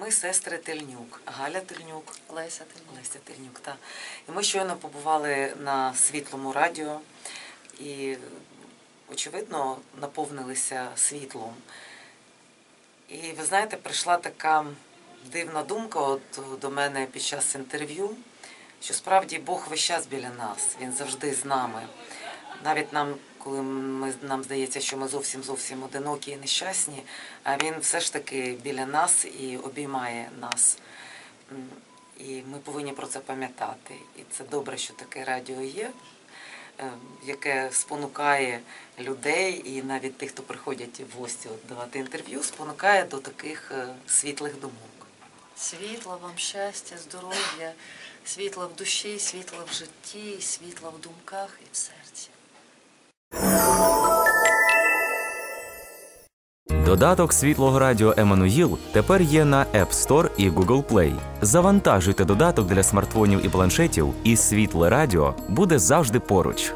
ми сестри Тельнюк, Галя Тельнюк, Леся ти. Леся Тельнюк. Та. І ми щойно побували на світлому радіо і, очевидно, наповнилися світлом. І ви знаєте, прийшла така дивна думка от до мене під час інтерв'ю, що справді Бог весь час біля нас, Він завжди з нами. Навіть нам, коли ми, нам здається, що ми зовсім зовсім одинокі і нещасні, а він все ж таки біля нас і обіймає нас. І ми повинні про це пам'ятати. І це добре, що таке радіо є, е, яке спонукає людей і навіть тих, хто приходять в гості давати інтерв'ю, спонукає до таких е, світлих думок. Світла вам щастя, здоров'я, світла в душі, світла в житті, світла в думках і в серці. Додаток світлого радіо Еммануїл тепер є на App Store і Google Play. Завантажуйте додаток для смартфонів і планшетів, і світле радіо буде завжди поруч.